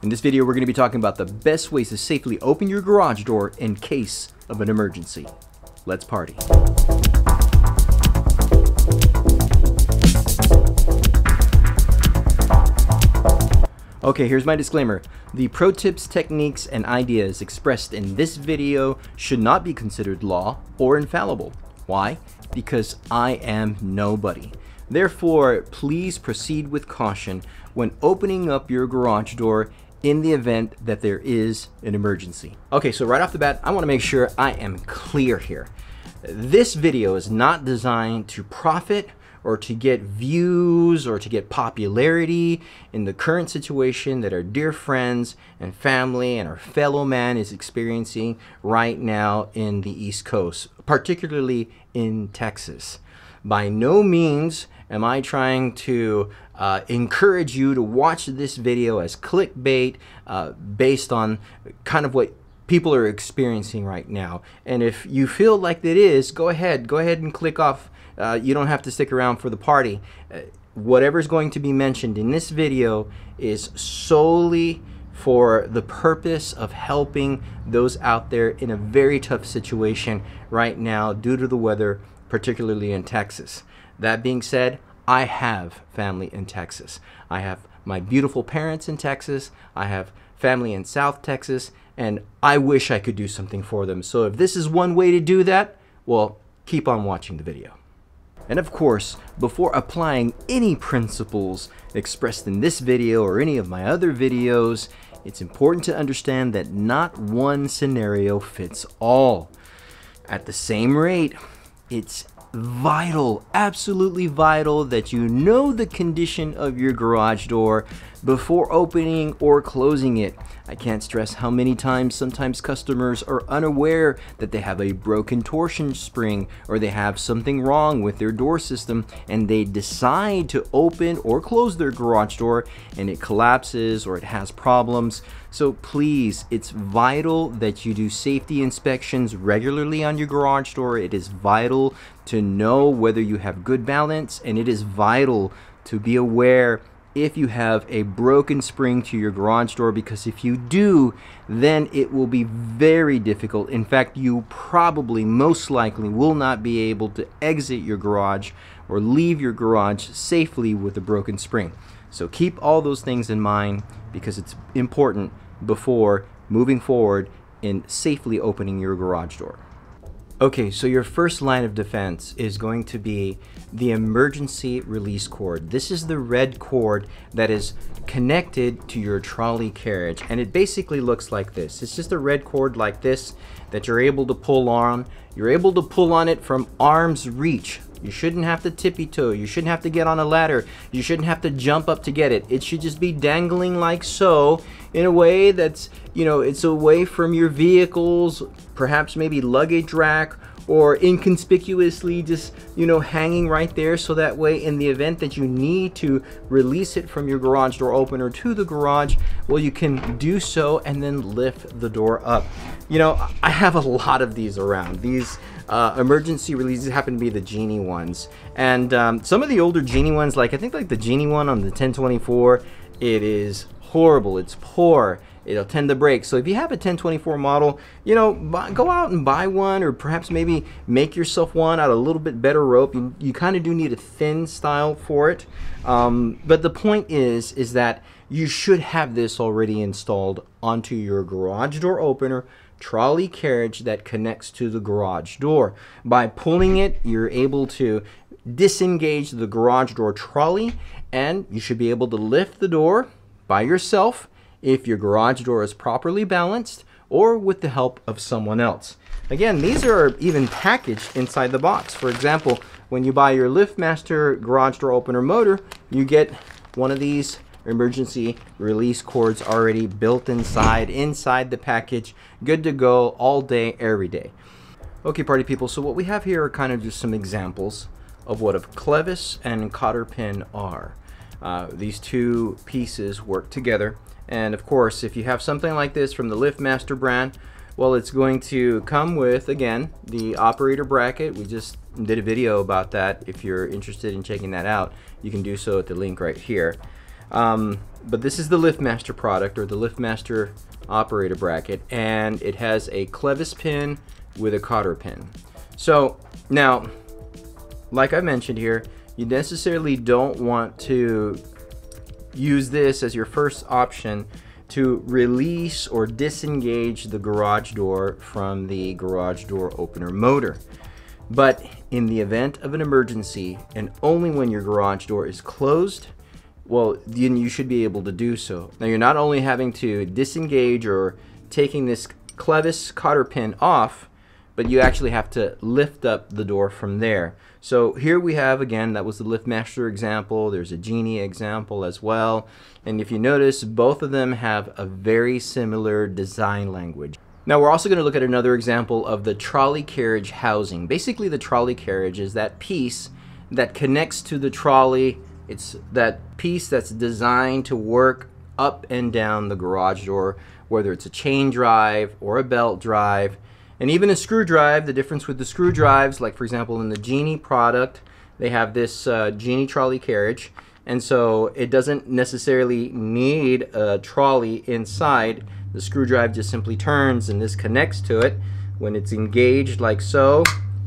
In this video, we're going to be talking about the best ways to safely open your garage door in case of an emergency. Let's party. Okay, here's my disclaimer. The pro tips, techniques, and ideas expressed in this video should not be considered law or infallible. Why? Because I am nobody. Therefore, please proceed with caution when opening up your garage door in the event that there is an emergency. Okay, so right off the bat, I want to make sure I am clear here. This video is not designed to profit or to get views or to get popularity in the current situation that our dear friends and family and our fellow man is experiencing right now in the East Coast, particularly in Texas. By no means am I trying to uh, encourage you to watch this video as clickbait uh, based on kind of what people are experiencing right now. And if you feel like it is, go ahead, go ahead and click off. Uh, you don't have to stick around for the party. Uh, whatever's going to be mentioned in this video is solely for the purpose of helping those out there in a very tough situation right now due to the weather, particularly in Texas. That being said, I have family in Texas. I have my beautiful parents in Texas. I have family in South Texas, and I wish I could do something for them. So if this is one way to do that, well, keep on watching the video. And of course, before applying any principles expressed in this video or any of my other videos, it's important to understand that not one scenario fits all. At the same rate, it's vital, absolutely vital that you know the condition of your garage door before opening or closing it. I can't stress how many times sometimes customers are unaware that they have a broken torsion spring or they have something wrong with their door system and they decide to open or close their garage door and it collapses or it has problems. So please, it's vital that you do safety inspections regularly on your garage door. It is vital to know whether you have good balance and it is vital to be aware if you have a broken spring to your garage door because if you do, then it will be very difficult. In fact, you probably most likely will not be able to exit your garage or leave your garage safely with a broken spring. So keep all those things in mind because it's important before moving forward in safely opening your garage door. Okay, so your first line of defense is going to be the emergency release cord. This is the red cord that is connected to your trolley carriage and it basically looks like this. It's just a red cord like this that you're able to pull on. You're able to pull on it from arm's reach. You shouldn't have to tippy toe. You shouldn't have to get on a ladder. You shouldn't have to jump up to get it. It should just be dangling like so in a way that's, you know, it's away from your vehicles, perhaps maybe luggage rack or inconspicuously just, you know, hanging right there so that way in the event that you need to release it from your garage door opener to the garage, well, you can do so and then lift the door up. You know, I have a lot of these around. These uh, emergency releases happen to be the Genie ones. And um, some of the older Genie ones, like I think like the Genie one on the 1024, it is horrible. It's poor it'll tend to break. So if you have a 1024 model, you know, buy, go out and buy one or perhaps maybe make yourself one out of a little bit better rope. You, you kind of do need a thin style for it. Um, but the point is, is that you should have this already installed onto your garage door opener trolley carriage that connects to the garage door. By pulling it, you're able to disengage the garage door trolley and you should be able to lift the door by yourself if your garage door is properly balanced or with the help of someone else. Again, these are even packaged inside the box. For example, when you buy your LiftMaster garage door opener motor, you get one of these emergency release cords already built inside, inside the package, good to go all day, every day. Okay, party people, so what we have here are kind of just some examples of what a clevis and cotter pin are. Uh, these two pieces work together and of course, if you have something like this from the LiftMaster brand, well, it's going to come with, again, the operator bracket. We just did a video about that. If you're interested in checking that out, you can do so at the link right here. Um, but this is the LiftMaster product or the LiftMaster operator bracket and it has a clevis pin with a cotter pin. So now, like I mentioned here, you necessarily don't want to use this as your first option to release or disengage the garage door from the garage door opener motor. But in the event of an emergency, and only when your garage door is closed, well, then you should be able to do so. Now, you're not only having to disengage or taking this clevis cotter pin off, but you actually have to lift up the door from there. So here we have, again, that was the LiftMaster example. There's a Genie example as well. And if you notice, both of them have a very similar design language. Now we're also going to look at another example of the trolley carriage housing. Basically the trolley carriage is that piece that connects to the trolley. It's that piece that's designed to work up and down the garage door, whether it's a chain drive or a belt drive. And even a screw drive, the difference with the screw drives, like for example in the Genie product, they have this uh, Genie trolley carriage. And so it doesn't necessarily need a trolley inside. The screw drive just simply turns and this connects to it when it's engaged like so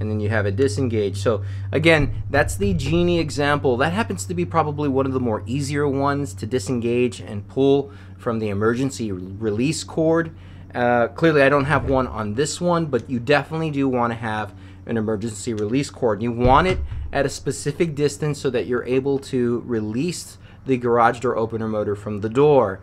and then you have it disengaged. So again, that's the Genie example. That happens to be probably one of the more easier ones to disengage and pull from the emergency release cord. Uh, clearly, I don't have one on this one, but you definitely do want to have an emergency release cord. You want it at a specific distance so that you're able to release the garage door opener motor from the door.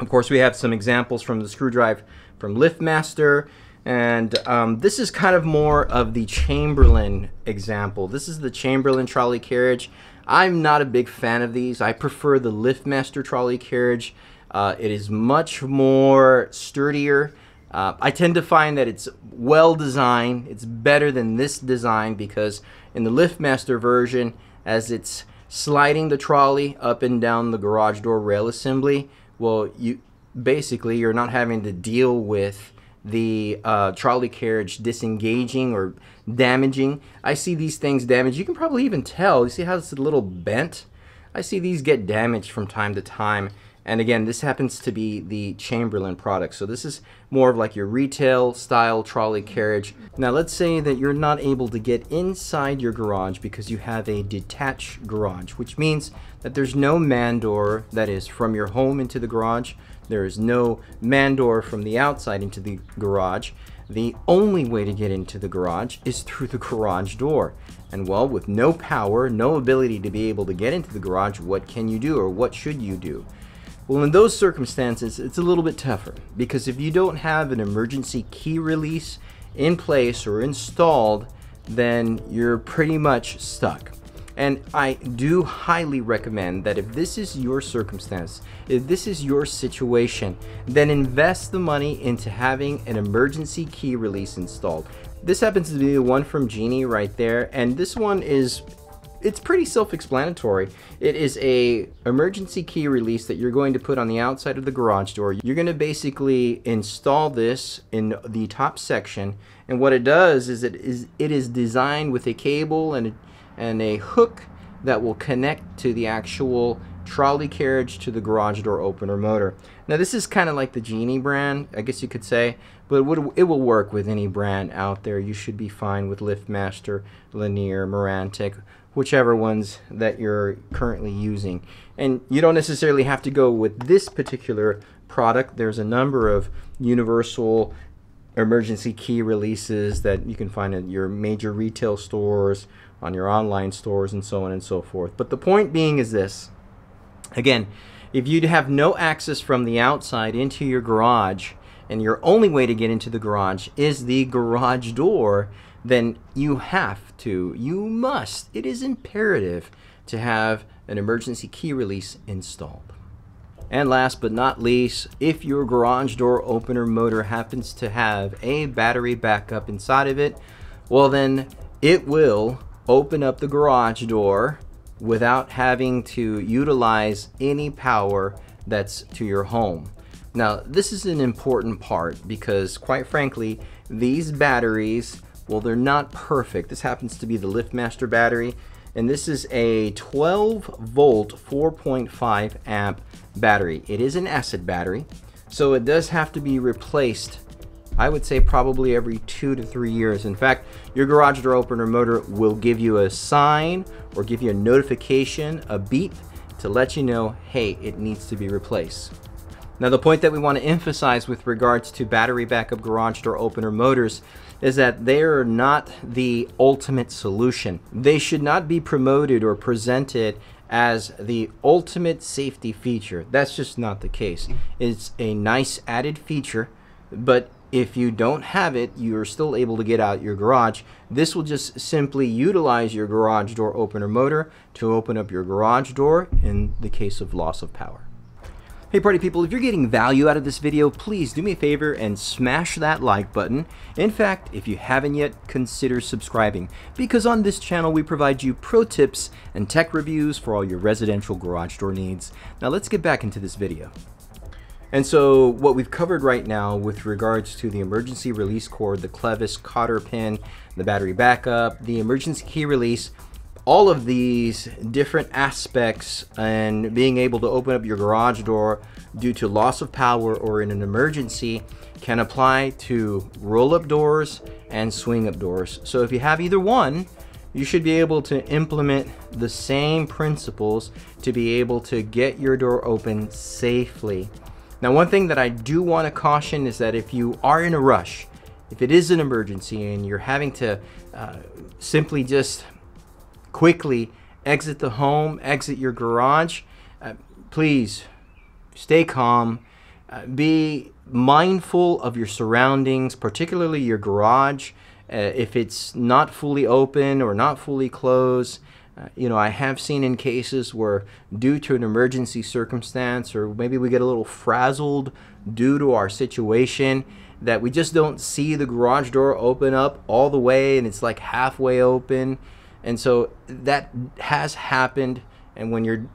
Of course, we have some examples from the screw drive from LiftMaster, and um, this is kind of more of the Chamberlain example. This is the Chamberlain trolley carriage. I'm not a big fan of these. I prefer the LiftMaster trolley carriage. Uh, it is much more sturdier. Uh, I tend to find that it's well designed. It's better than this design because in the LiftMaster version, as it's sliding the trolley up and down the garage door rail assembly, well, you basically you're not having to deal with the uh, trolley carriage disengaging or damaging. I see these things damaged. You can probably even tell. You see how it's a little bent? I see these get damaged from time to time. And again, this happens to be the Chamberlain product. So this is more of like your retail style trolley carriage. Now let's say that you're not able to get inside your garage because you have a detached garage, which means that there's no man door that is from your home into the garage. There is no man door from the outside into the garage. The only way to get into the garage is through the garage door. And well, with no power, no ability to be able to get into the garage, what can you do or what should you do? Well, in those circumstances, it's a little bit tougher because if you don't have an emergency key release in place or installed, then you're pretty much stuck. And I do highly recommend that if this is your circumstance, if this is your situation, then invest the money into having an emergency key release installed. This happens to be the one from Genie right there, and this one is it's pretty self-explanatory. It is a emergency key release that you're going to put on the outside of the garage door. You're going to basically install this in the top section and what it does is it is it is designed with a cable and and a hook that will connect to the actual trolley carriage to the garage door opener motor. Now this is kind of like the Genie brand, I guess you could say, but it, would, it will work with any brand out there. You should be fine with LiftMaster, Linear, Marantec, whichever ones that you're currently using. And you don't necessarily have to go with this particular product. There's a number of universal emergency key releases that you can find at your major retail stores, on your online stores, and so on and so forth. But the point being is this. Again, if you have no access from the outside into your garage, and your only way to get into the garage is the garage door, then you have to, you must, it is imperative to have an emergency key release installed. And last but not least, if your garage door opener motor happens to have a battery backup inside of it, well then it will open up the garage door without having to utilize any power that's to your home. Now, this is an important part because quite frankly, these batteries well, they're not perfect. This happens to be the LiftMaster battery. and this is a 12 volt 4.5 amp battery. It is an acid battery, so it does have to be replaced I would say probably every two to three years. In fact, your garage door opener motor will give you a sign or give you a notification, a beep to let you know, hey, it needs to be replaced. Now the point that we want to emphasize with regards to battery backup garage door opener motors is that they are not the ultimate solution. They should not be promoted or presented as the ultimate safety feature. That's just not the case. It's a nice added feature, but if you don't have it, you're still able to get out your garage. This will just simply utilize your garage door opener motor to open up your garage door in the case of loss of power. Hey party people, if you're getting value out of this video, please do me a favor and smash that like button. In fact, if you haven't yet, consider subscribing, because on this channel we provide you pro tips and tech reviews for all your residential garage door needs. Now let's get back into this video. And so what we've covered right now with regards to the emergency release cord, the clevis cotter pin, the battery backup, the emergency key release, all of these different aspects and being able to open up your garage door due to loss of power or in an emergency can apply to roll up doors and swing up doors. So if you have either one, you should be able to implement the same principles to be able to get your door open safely. Now, one thing that I do want to caution is that if you are in a rush, if it is an emergency and you're having to uh, simply just quickly exit the home, exit your garage, uh, please stay calm. Uh, be mindful of your surroundings, particularly your garage. Uh, if it's not fully open or not fully closed, uh, you know, I have seen in cases where, due to an emergency circumstance, or maybe we get a little frazzled due to our situation, that we just don't see the garage door open up all the way and it's like halfway open. And so that has happened. And when you're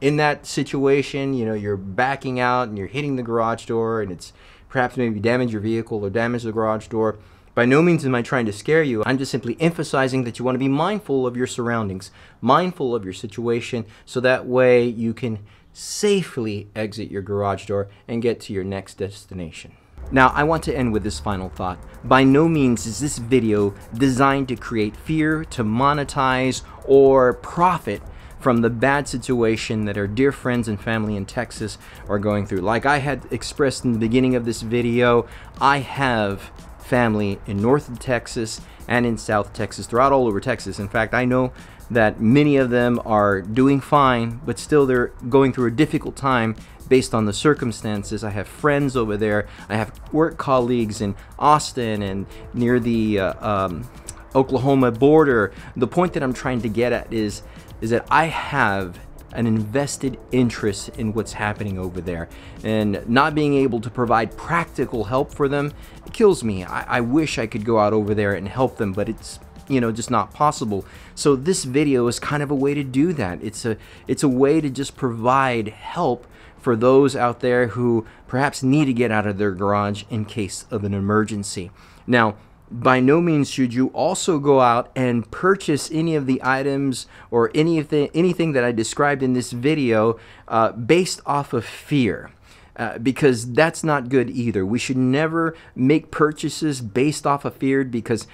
in that situation, you know, you're backing out and you're hitting the garage door and it's perhaps maybe damage your vehicle or damage the garage door by no means am I trying to scare you. I'm just simply emphasizing that you want to be mindful of your surroundings, mindful of your situation, so that way you can safely exit your garage door and get to your next destination. Now, I want to end with this final thought. By no means is this video designed to create fear, to monetize, or profit from the bad situation that our dear friends and family in Texas are going through. Like I had expressed in the beginning of this video, I have family in North Texas and in South Texas, throughout all over Texas. In fact, I know that many of them are doing fine, but still they're going through a difficult time based on the circumstances. I have friends over there. I have work colleagues in Austin and near the uh, um, Oklahoma border. The point that I'm trying to get at is, is that I have an invested interest in what's happening over there. And not being able to provide practical help for them kills me. I, I wish I could go out over there and help them, but it's you know just not possible so this video is kind of a way to do that it's a it's a way to just provide help for those out there who perhaps need to get out of their garage in case of an emergency now by no means should you also go out and purchase any of the items or anything anything that I described in this video uh, based off of fear. Uh, because that's not good either. We should never make purchases based off of fear because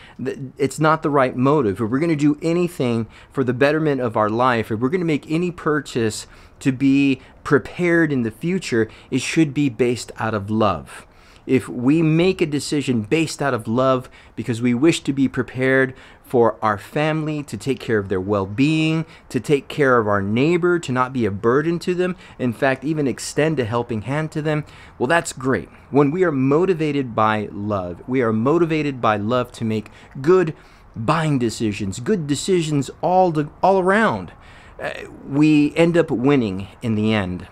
it's not the right motive. If we're going to do anything for the betterment of our life, if we're going to make any purchase to be prepared in the future, it should be based out of love if we make a decision based out of love because we wish to be prepared for our family, to take care of their well being, to take care of our neighbor, to not be a burden to them, in fact, even extend a helping hand to them, well, that's great. When we are motivated by love, we are motivated by love to make good buying decisions, good decisions all, to, all around. Uh, we end up winning in the end.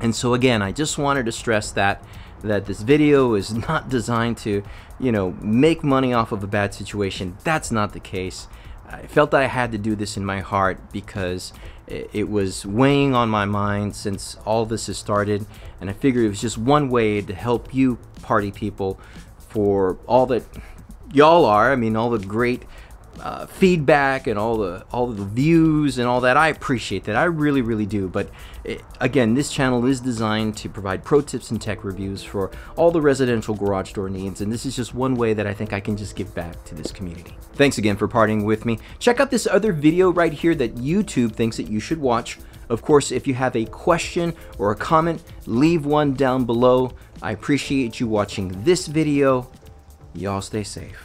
And so, again, I just wanted to stress that that this video is not designed to, you know, make money off of a bad situation. That's not the case. I felt that I had to do this in my heart because it was weighing on my mind since all this has started, and I figured it was just one way to help you party people for all that y'all are. I mean, all the great uh, feedback and all the all the views and all that. I appreciate that. I really, really do. But it, again, this channel is designed to provide pro tips and tech reviews for all the residential garage door needs, and this is just one way that I think I can just give back to this community. Thanks again for partying with me. Check out this other video right here that YouTube thinks that you should watch. Of course, if you have a question or a comment, leave one down below. I appreciate you watching this video. Y'all stay safe.